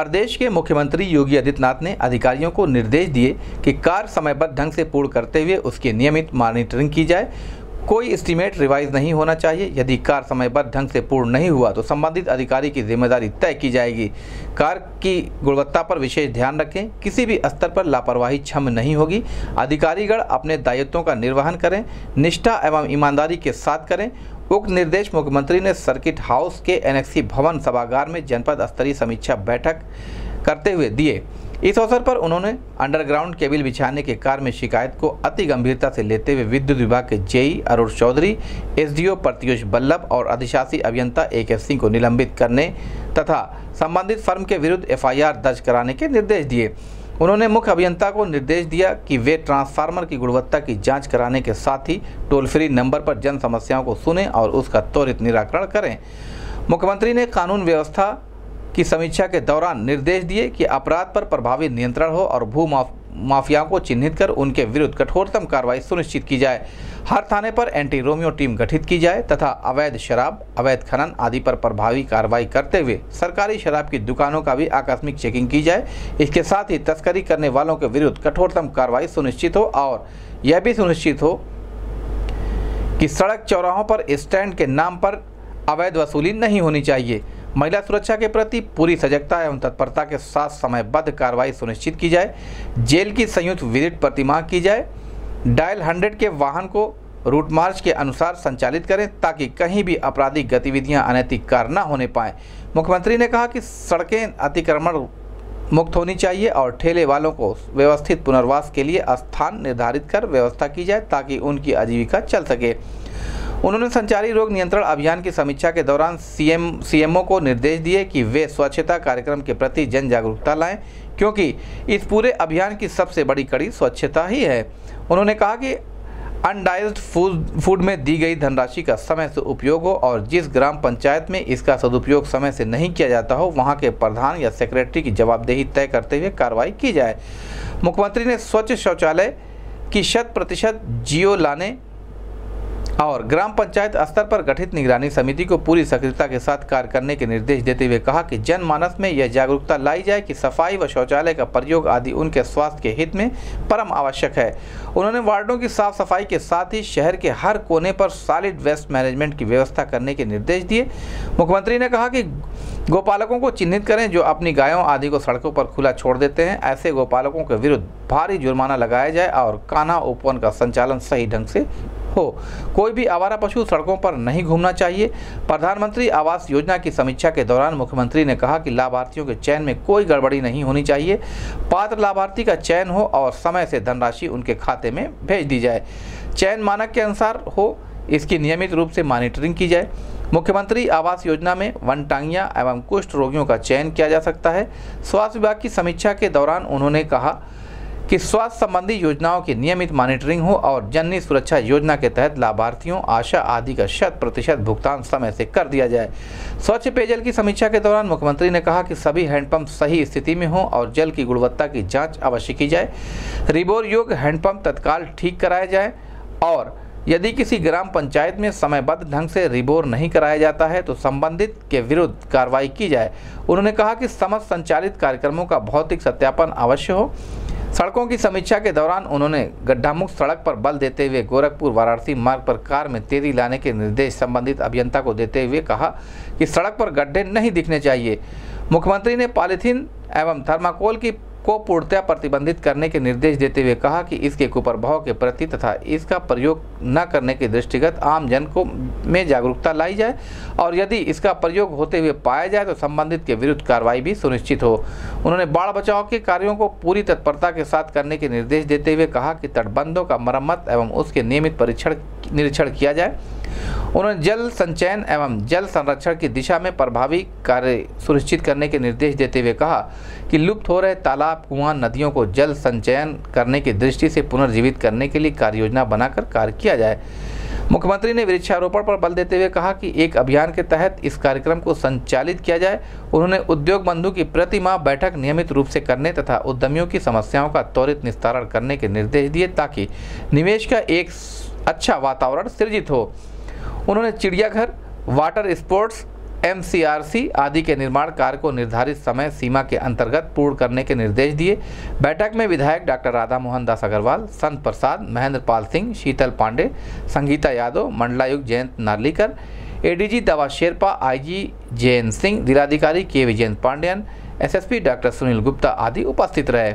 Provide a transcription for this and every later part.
प्रदेश के मुख्यमंत्री योगी आदित्यनाथ ने अधिकारियों को निर्देश दिए कि कार्य समयबद्ध ढंग से पूर्ण करते हुए उसकी नियमित मॉनिटरिंग की जाए। कोई एस्टीमेट रिवाइज नहीं होना चाहिए। यदि कार्य समयबद्ध ढंग से पूर्ण नहीं हुआ तो संबंधित अधिकारी की ज़िम्मेदारी तय की जाएगी। कार्य की गुणवत्ता पर विशेष ध्यान रखें। किसी भी स्तर पर लापरवाही क्षम नहीं होगी। अधिकारीगण अपने दायित्वों का निर्वहन करें। निष्ठा एवं ईमानदारी के साथ करें। उक्त निर्देश, मुख्यमंत्री ने सर्किट हाउस के एनएक्सी भवन सभागार में जनपद स्तरीय समीक्षा बैठक करते हुए दिए। इस अवसर पर उन्होंने अंडरग्राउंड केबल बिछाने के कार्य में शिकायत को अति गंभीरता से लेते हुए विद्युत विभाग के जेई अरुण चौधरी, एसडीओ प्रत्युष बल्लभ और अधिशासी अभियंता ए के सिंह को निलंबित करने तथा संबंधित फर्म के विरुद्ध एफआईआर दर्ज कराने के निर्देश दिए। उन्होंने मुख्य अभियंता को निर्देश दिया कि वे ट्रांसफार्मर की गुणवत्ता की जाँच कराने के साथ ही टोल फ्री नंबर पर जन समस्याओं को सुने और उसका त्वरित निराकरण करें। मुख्यमंत्री ने कानून व्यवस्था की समीक्षा के दौरान निर्देश दिए कि अपराध पर प्रभावी नियंत्रण हो और भू माफियाओं को चिन्हित कर उनके विरुद्ध कठोरतम कार्रवाई सुनिश्चित की जाए। हर थाने पर एंटी रोमियो टीम गठित की जाए तथा अवैध शराब, अवैध खनन आदि पर प्रभावी कार्रवाई करते हुए सरकारी शराब की दुकानों का भी आकस्मिक चेकिंग की जाए। इसके साथ ही तस्करी करने वालों के विरुद्ध कठोरतम कार्रवाई सुनिश्चित हो और यह भी सुनिश्चित हो कि सड़क चौराहों पर स्टैंड के नाम पर अवैध वसूली नहीं होनी चाहिए। महिला सुरक्षा के प्रति पूरी सजगता एवं तत्परता के साथ समयबद्ध कार्रवाई सुनिश्चित की जाए, जेल की संयुक्त विज़िट प्रतिमाह की जाए, डायल हंड्रेड के वाहन को रूट मार्च के अनुसार संचालित करें ताकि कहीं भी आपराधिक गतिविधियाँ अनैतिक कार्य न होने पाए। मुख्यमंत्री ने कहा कि सड़कें अतिक्रमण मुक्त होनी चाहिए और ठेले वालों को व्यवस्थित पुनर्वास के लिए स्थान निर्धारित कर व्यवस्था की जाए ताकि उनकी आजीविका चल सके। उन्होंने संचारी रोग नियंत्रण अभियान की समीक्षा के दौरान सीएम, सीएमओ को निर्देश दिए कि वे स्वच्छता कार्यक्रम के प्रति जन जागरूकता लाएँ, क्योंकि इस पूरे अभियान की सबसे बड़ी कड़ी स्वच्छता ही है। उन्होंने कहा कि अनडाइज्ड फ़ूड फ़ूड में दी गई धनराशि का समय से उपयोग हो और जिस ग्राम पंचायत में इसका सदुपयोग समय से नहीं किया जाता हो, वहाँ के प्रधान या सेक्रेटरी की जवाबदेही तय करते हुए कार्रवाई की जाए। मुख्यमंत्री ने स्वच्छ शौचालय की शत प्रतिशत जियो लाने और ग्राम पंचायत स्तर पर गठित निगरानी समिति को पूरी सक्रियता के साथ कार्य करने के निर्देश देते हुए कहा कि जनमानस में यह जागरूकता लाई जाए कि सफ़ाई व शौचालय का प्रयोग आदि उनके स्वास्थ्य के हित में परम आवश्यक है। उन्होंने वार्डों की साफ़ सफ़ाई के साथ ही शहर के हर कोने पर सॉलिड वेस्ट मैनेजमेंट की व्यवस्था करने के निर्देश दिए। मुख्यमंत्री ने कहा कि गोपालकों को चिन्हित करें जो अपनी गायों आदि को सड़कों पर खुला छोड़ देते हैं। ऐसे गोपालकों के विरुद्ध भारी जुर्माना लगाया जाए और कान्हा उपवन का संचालन सही ढंग से हो। कोई भी आवारा पशु सड़कों पर नहीं घूमना चाहिए। प्रधानमंत्री आवास योजना की समीक्षा के दौरान मुख्यमंत्री ने कहा कि लाभार्थियों के चयन में कोई गड़बड़ी नहीं होनी चाहिए। पात्र लाभार्थी का चयन हो और समय से धनराशि उनके खाते में भेज दी जाए। चयन मानक के अनुसार हो, इसकी नियमित रूप से मॉनिटरिंग की जाए। मुख्यमंत्री आवास योजना में वनटांगिया एवं कुष्ठ रोगियों का चयन किया जा सकता है। स्वास्थ्य विभाग की समीक्षा के दौरान उन्होंने कहा कि स्वास्थ्य संबंधी योजनाओं की नियमित मॉनिटरिंग हो और जननी सुरक्षा योजना के तहत लाभार्थियों, आशा आदि का शत प्रतिशत भुगतान समय से कर दिया जाए। स्वच्छ पेयजल की समीक्षा के दौरान मुख्यमंत्री ने कहा कि सभी हैंडपंप सही स्थिति में हों और जल की गुणवत्ता की जाँच अवश्य की जाए। रिबोर योग हैंडपंप तत्काल ठीक कराया जाए और यदि किसी ग्राम पंचायत में समयबद्ध ढंग से रिबोर नहीं कराया जाता है तो संबंधित के विरुद्ध कार्रवाई की जाए। उन्होंने कहा कि समस्त संचालित कार्यक्रमों का भौतिक सत्यापन अवश्य हो। सड़कों की समीक्षा के दौरान उन्होंने गड्ढा मुक्त सड़क पर बल देते हुए गोरखपुर वाराणसी मार्ग पर कार में तेज़ी लाने के निर्देश संबंधित अभियंता को देते हुए कहा कि सड़क पर गड्ढे नहीं दिखने चाहिए। मुख्यमंत्री ने पॉलीथीन एवं थर्माकोल की को पूर्णतया प्रतिबंधित करने के निर्देश देते हुए कहा कि इसके कुप्रभाव के प्रति तथा इसका प्रयोग न करने के दृष्टिगत आम जन को में जागरूकता लाई जाए और यदि इसका प्रयोग होते हुए पाया जाए तो संबंधित के विरुद्ध कार्रवाई भी सुनिश्चित हो। उन्होंने बाढ़ बचाव के कार्यों को पूरी तत्परता के साथ करने के निर्देश देते हुए कहा कि तटबंधों का मरम्मत एवं उसके नियमित परीक्षण, निरीक्षण किया जाए। उन्होंने जल संचयन एवं जल संरक्षण की दिशा में प्रभावी कार्य सुनिश्चित करने के निर्देश देते हुए कहा कि लुप्त हो रहे तालाब कुआँ नदियों को जल संचयन करने की दृष्टि से पुनर्जीवित करने के लिए कार्य योजना बनाकर कार्य किया जाए। मुख्यमंत्री ने वृक्षारोपण पर बल देते हुए कहा कि एक अभियान के तहत इस कार्यक्रम को संचालित किया जाए। उन्होंने उद्योग बंधु की प्रति माह बैठक नियमित रूप से करने तथा उद्यमियों की समस्याओं का त्वरित निस्तारण करने के निर्देश दिए ताकि निवेश का एक अच्छा वातावरण सृजित हो। उन्होंने चिड़ियाघर, वाटर स्पोर्ट्स एमसीआरसी आदि के निर्माण कार्य को निर्धारित समय सीमा के अंतर्गत पूर्ण करने के निर्देश दिए। बैठक में विधायक डॉक्टर राधा मोहन दास अग्रवाल, संत प्रसाद, महेंद्र पाल सिंह, शीतल पांडे, संगीता यादव, मंडलायुक्त जयंत नार्लीकर एडीजी दवा शेरपा आईजी जयंत सिंह, जिलाधिकारी के विजयंत पांडेयन एसएसपी डॉक्टर सुनील गुप्ता आदि उपस्थित रहे।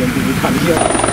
एनएचआई से है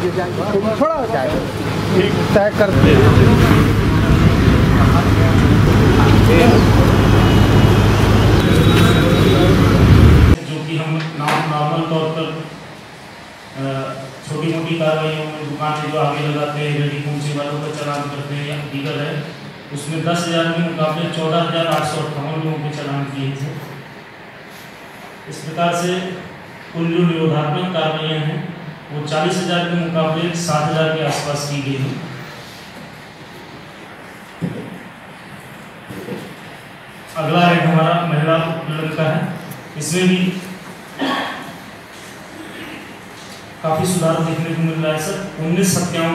एनएचआई थोड़ा जाए तय कर जो कि हम नॉर्मल तौर पर छोटी मोटी कार्रवाइयों में दुकानें जो आगे लगाते हैं रेडी पहुँचे वालों का चलान करते हैं या डीलर है उसमें दस हज़ार के मुकाबले चौदह हज़ार आठ सौ अट्ठावन लोगों के चलान किए थे। इस प्रकार से कुल जो निरोधात्मक कार्रवाइयाँ हैं, वो चालीस हज़ार के मुकाबले सात हज़ार के आसपास की गई हैं। अगला है हमारा महिला उत्पीड़न का है। इसमें भी काफ़ी सुधार देखने को मिल रहा है, सर। उन्नीस हत्याओं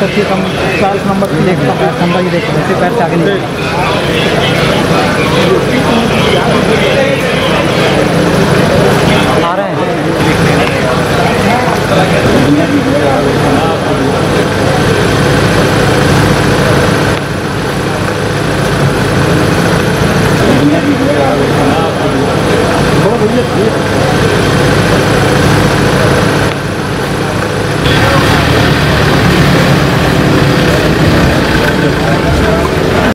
पच्चीस चालीस नंबर देख सकते नंबर ही देख सकते पैर से आगे